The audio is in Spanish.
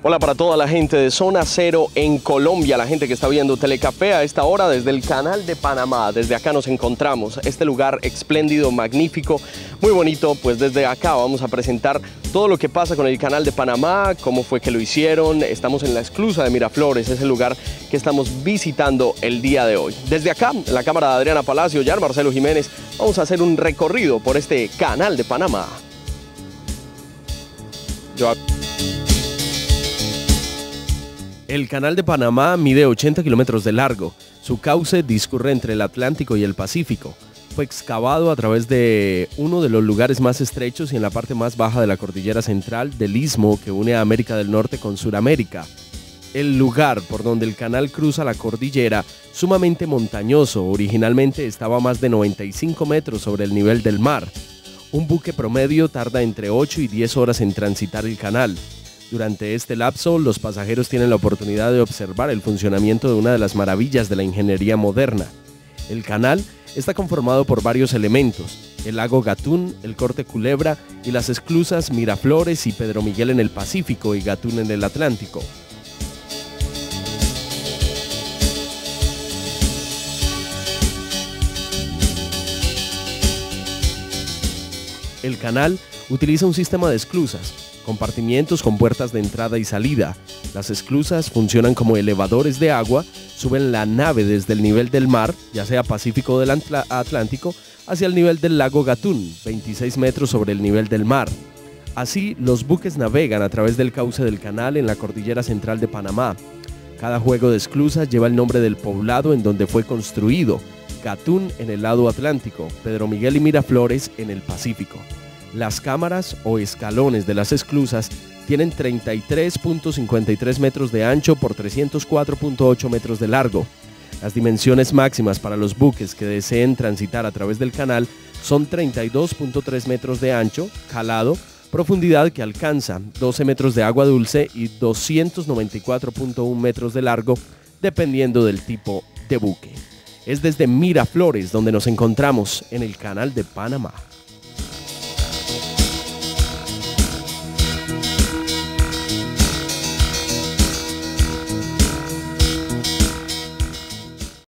Hola para toda la gente de Zona Cero en Colombia, la gente que está viendo Telecafé a esta hora desde el canal de Panamá. Desde acá nos encontramos, este lugar espléndido, magnífico, muy bonito. Pues desde acá vamos a presentar todo lo que pasa con el canal de Panamá, cómo fue que lo hicieron. Estamos en la esclusa de Miraflores, es el lugar que estamos visitando el día de hoy. Desde acá, en la cámara de Adriana Palacio y Marcelo Jiménez, vamos a hacer un recorrido por este canal de Panamá. Yo... El canal de Panamá mide 80 kilómetros de largo. Su cauce discurre entre el Atlántico y el Pacífico. Fue excavado a través de uno de los lugares más estrechos y en la parte más baja de la cordillera central del istmo que une a América del Norte con Sudamérica. El lugar por donde el canal cruza la cordillera, sumamente montañoso, originalmente estaba a más de 95 metros sobre el nivel del mar. Un buque promedio tarda entre 8 y 10 horas en transitar el canal. Durante este lapso, los pasajeros tienen la oportunidad de observar el funcionamiento de una de las maravillas de la ingeniería moderna. El canal está conformado por varios elementos, el lago Gatún, el corte Culebra y las esclusas Miraflores y Pedro Miguel en el Pacífico y Gatún en el Atlántico. El canal utiliza un sistema de esclusas, compartimientos con puertas de entrada y salida. Las esclusas funcionan como elevadores de agua, suben la nave desde el nivel del mar, ya sea Pacífico o del Atlántico, hacia el nivel del lago Gatún, 26 metros sobre el nivel del mar. Así, los buques navegan a través del cauce del canal en la cordillera central de Panamá. Cada juego de esclusas lleva el nombre del poblado en donde fue construido, Gatún en el lado Atlántico, Pedro Miguel y Miraflores en el Pacífico. Las cámaras o escalones de las esclusas tienen 33.53 metros de ancho por 304.8 metros de largo. Las dimensiones máximas para los buques que deseen transitar a través del canal son 32.3 metros de ancho, jalado, profundidad que alcanza 12 metros de agua dulce y 294.1 metros de largo, dependiendo del tipo de buque. Es desde Miraflores donde nos encontramos en el canal de Panamá.